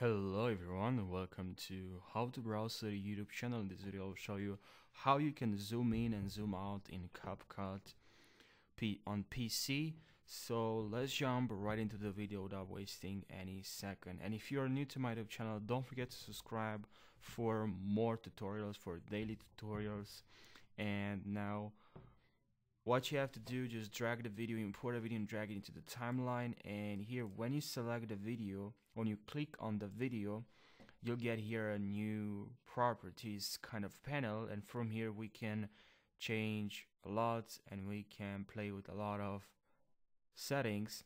Hello everyone, welcome to How to Browse the YouTube channel. In this video I'll show you how you can zoom in and zoom out in CapCut P on PC. So let's jump right into the video without wasting any second. And if you're new to my YouTube channel, don't forget to subscribe for more tutorials, for daily tutorials. And now what you have to do just drag the video import a video and drag it into the timeline and here when you select the video when you click on the video you'll get here a new properties kind of panel and from here we can change a lot and we can play with a lot of settings.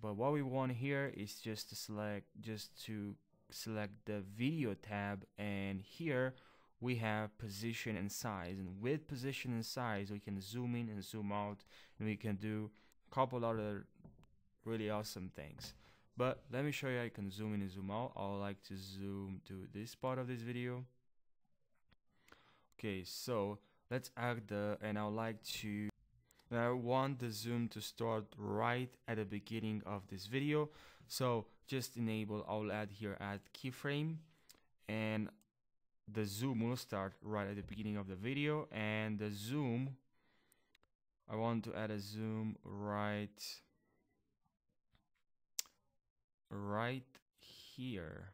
But what we want here is just to select just to select the video tab and here we have position and size. And with position and size we can zoom in and zoom out and we can do a couple other really awesome things. But let me show you how you can zoom in and zoom out. I would like to zoom to this part of this video. Okay so let's add the and I would like to I want the zoom to start right at the beginning of this video. So just enable I'll add here add keyframe. And the zoom will start right at the beginning of the video and the zoom I want to add a zoom right right here.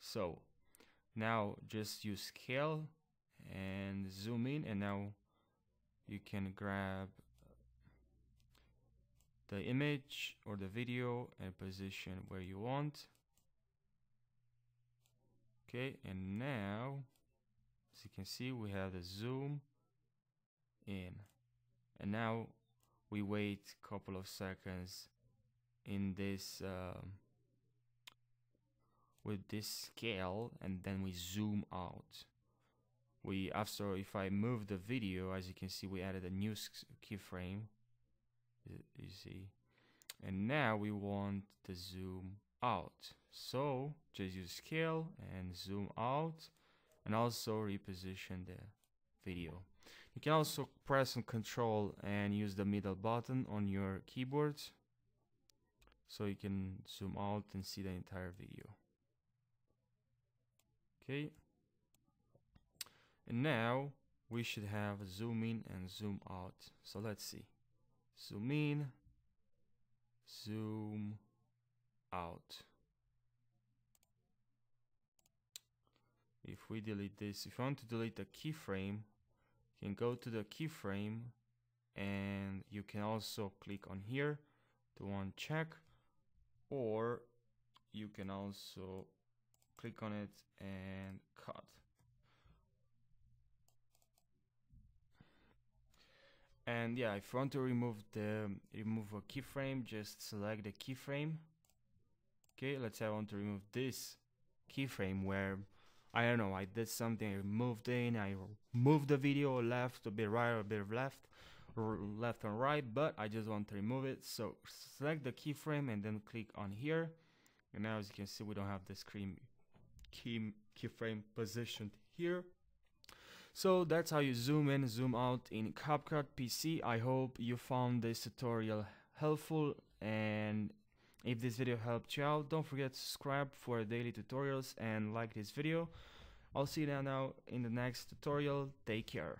So now just use scale and zoom in and now you can grab the image or the video and position where you want okay and now as you can see we have the zoom in. And now we wait a couple of seconds in this um, with this scale and then we zoom out. We after if I move the video as you can see we added a new keyframe. You see? And now we want the zoom out so just use scale and zoom out and also reposition the video. You can also press on control and use the middle button on your keyboard so you can zoom out and see the entire video. Okay. And now we should have zoom in and zoom out. So let's see. Zoom in, zoom out. If we delete this if you want to delete the keyframe you can go to the keyframe and you can also click on here to uncheck or you can also click on it and cut. And yeah if you want to remove the remove a keyframe just select the keyframe. Okay let's say I want to remove this keyframe where I don't know, I did something, I moved in, I moved the video left, a bit right, a bit left, left and right, but I just want to remove it. So select the keyframe and then click on here. And now as you can see, we don't have the screen key keyframe positioned here. So that's how you zoom in, zoom out in CapCut PC. I hope you found this tutorial helpful and if this video helped you out, don't forget to subscribe for daily tutorials and like this video. I'll see you now in the next tutorial. Take care.